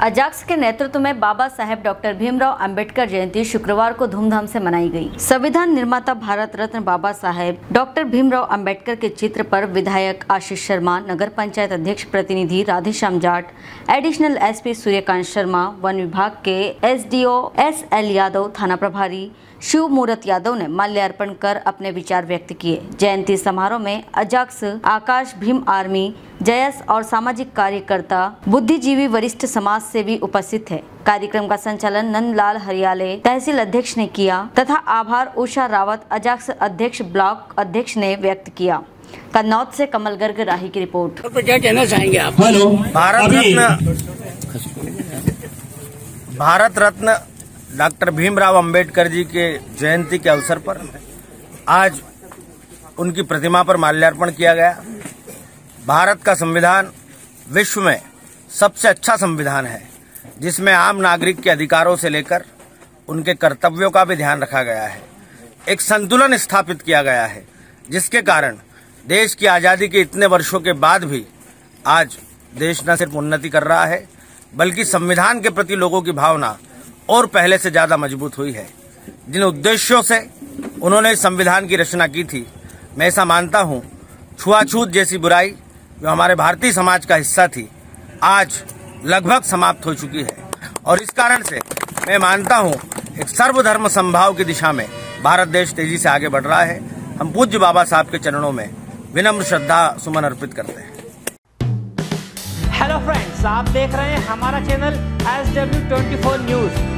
अजाक्स के नेतृत्व में बाबा साहेब डॉक्टर भीमराव अंबेडकर जयंती शुक्रवार को धूमधाम से मनाई गई। संविधान निर्माता भारत रत्न बाबा साहेब डॉक्टर भीमराव अंबेडकर के चित्र पर विधायक आशीष शर्मा, नगर पंचायत अध्यक्ष प्रतिनिधि राधेश्याम जाट, एडिशनल एसपी सूर्यकांत शर्मा, वन विभाग के एस एल यादव, थाना प्रभारी शिव मूरत यादव ने माल्यार्पण कर अपने विचार व्यक्त किए। जयंती समारोह में अजाक्स आकाश भीम आर्मी जयस और सामाजिक कार्यकर्ता बुद्धिजीवी वरिष्ठ समाज सेवी उपस्थित है कार्यक्रम का संचालन नंदलाल हरियाले तहसील अध्यक्ष ने किया तथा आभार उषा रावत अजाक्स अध्यक्ष ब्लॉक अध्यक्ष ने व्यक्त किया। कन्नौज से कमल गर्ग राही की रिपोर्ट। पर क्या कहना चाहेंगे आप? हेलो। भारत रत्न। भारत रत्न डॉक्टर भीमराव अंबेडकर जी के जयंती के अवसर पर आज उनकी प्रतिमा पर माल्यार्पण किया गया। भारत का संविधान विश्व में सबसे अच्छा संविधान है, जिसमें आम नागरिक के अधिकारों से लेकर उनके कर्तव्यों का भी ध्यान रखा गया है। एक संतुलन स्थापित किया गया है, जिसके कारण देश की आज़ादी के इतने वर्षों के बाद भी आज देश न सिर्फ़ उन्नति कर रहा है, बल्कि संविधान के प्रति लोगों की भावना और पहले से ज़्यादा मज़बूत हुई है। जिन उद्देश्यों से उन्होंने संविधान की रचना की थी, मैं ऐसा मानता हूँ, छुआछूत जैसी बुराई जो हमारे भारतीय समाज का हिस्सा थी, आज लगभग समाप्त हो चुकी है। और इस कारण से मैं मानता हूँ, एक सर्वधर्म संभाव की दिशा में भारत देश तेज़ी से आगे बढ़ रहा है। हम पूज्य बाबा साहब के चरणों में विनम्र श्रद्धा, सुमन अर्पित करते हैं। हेलो फ्रेंड्स आप देख रहे हैं हमारा channel S W twenty four news